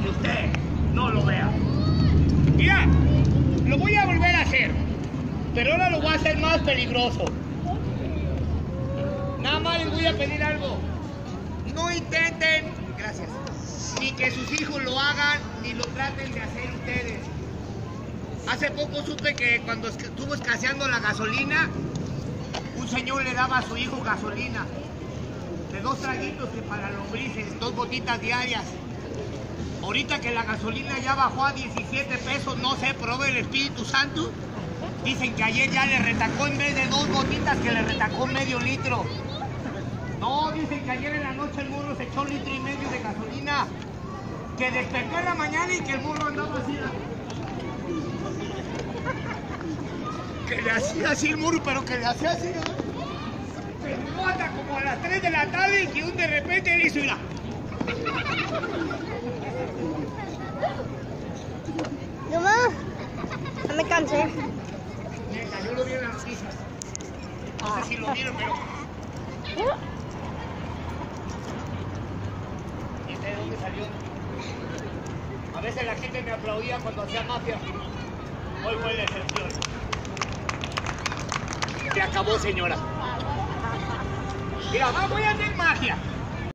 aunque usted no lo vea. Mira, lo voy a volver a hacer, pero ahora lo voy a hacer más peligroso. Nada más les voy a pedir algo. No intenten, gracias, ni que sus hijos lo hagan, ni lo traten de hacer ustedes. Hace poco supe que cuando es- estuvo escaseando la gasolina, un señor le daba a su hijo gasolina de dos traguitos que para lombrices, dos gotitas diarias. Ahorita que la gasolina ya bajó a 17 pesos, no sé, probé el Espíritu Santo. Dicen que ayer ya le retacó en vez de dos gotitas que le retacó medio litro. No, dicen que ayer en la noche el burro se echó litro y medio de gasolina. Que despertó en la mañana y que el burro andaba así. Que le hacía así el burro, pero que le hacía así. Se mata como a las 3 de la tarde y que un de repente hizo Mamá, no me cansé. Neta, yo lo vi en las noticias. No sé si lo vieron, pero. ¿Y de dónde salió? A veces la gente me aplaudía cuando hacía mafia. Hoy fue la excepción. Se acabó, señora. Mira, va, voy a hacer magia.